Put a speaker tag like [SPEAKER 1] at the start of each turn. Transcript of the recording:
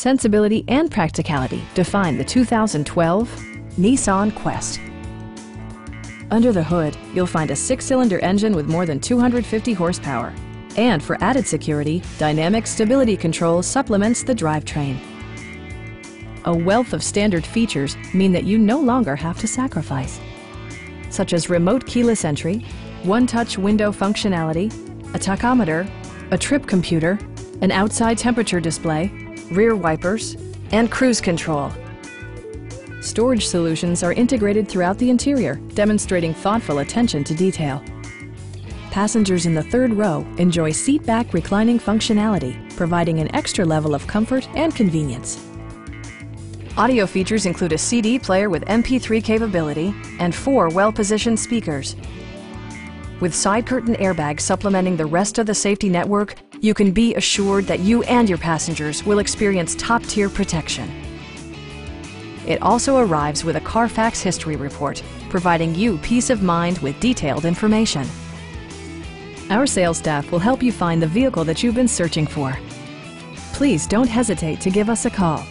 [SPEAKER 1] sensibility, and practicality define the 2012 Nissan Quest. Under the hood, you'll find a six-cylinder engine with more than 250 horsepower. And for added security, Dynamic Stability Control supplements the drivetrain. A wealth of standard features mean that you no longer have to sacrifice, such as remote keyless entry, one-touch window functionality, a tachometer, a trip computer, an outside temperature display, rear wipers, and cruise control. Storage solutions are integrated throughout the interior, demonstrating thoughtful attention to detail. Passengers in the third row enjoy seat-back reclining functionality, providing an extra level of comfort and convenience. Audio features include a CD player with MP3 capability and four well-positioned speakers. With side curtain airbags supplementing the rest of the safety network, you can be assured that you and your passengers will experience top-tier protection. It also arrives with a Carfax history report, providing you peace of mind with detailed information. Our sales staff will help you find the vehicle that you've been searching for. Please don't hesitate to give us a call.